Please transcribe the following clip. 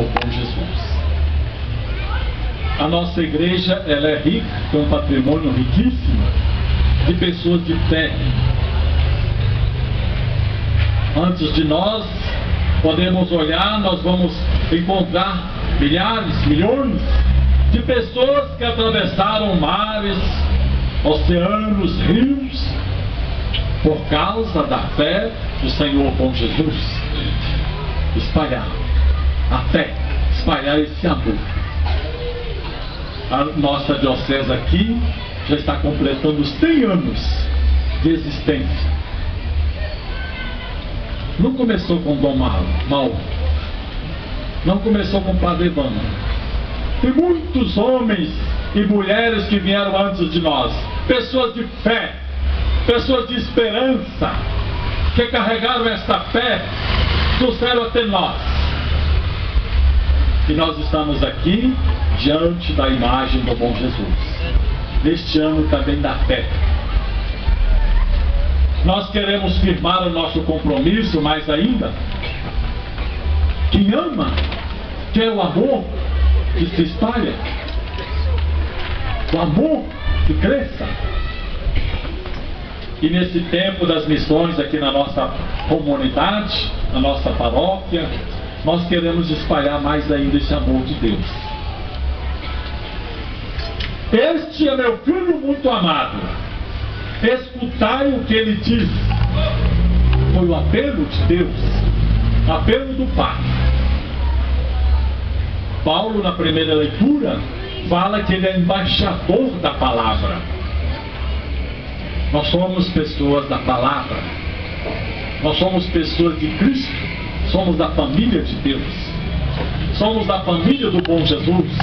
Senhor bom Jesus. A nossa igreja ela é rica, tem um patrimônio riquíssimo de pessoas de fé. Antes de nós, podemos olhar, nós vamos encontrar milhares, milhões de pessoas que atravessaram mares, oceanos, rios, por causa da fé do Senhor bom Jesus. Espalhar a fé, espalhar esse amor. A nossa diocese aqui já está completando 100 anos de existência. Não começou com Dom Mauro, não começou com Padre Evandro. Tem muitos homens e mulheres que vieram antes de nós, pessoas de fé, pessoas de esperança, que carregaram esta fé, trouxeram até nós. E nós estamos aqui diante da imagem do bom Jesus. Neste ano também da fé. Nós queremos firmar o nosso compromisso mais ainda. Quem ama, quer o amor que se espalha, o amor que cresça. E nesse tempo das missões aqui na nossa comunidade, na nossa paróquia, nós queremos espalhar mais ainda esse amor de Deus. Este é meu filho muito amado. Escutai o que ele diz. Foi o apelo de Deus, apelo do Pai. Paulo, na primeira leitura, fala que ele é embaixador da palavra. Nós somos pessoas da palavra. Nós somos pessoas de Cristo. Somos da família de Deus. Somos da família do bom Jesus.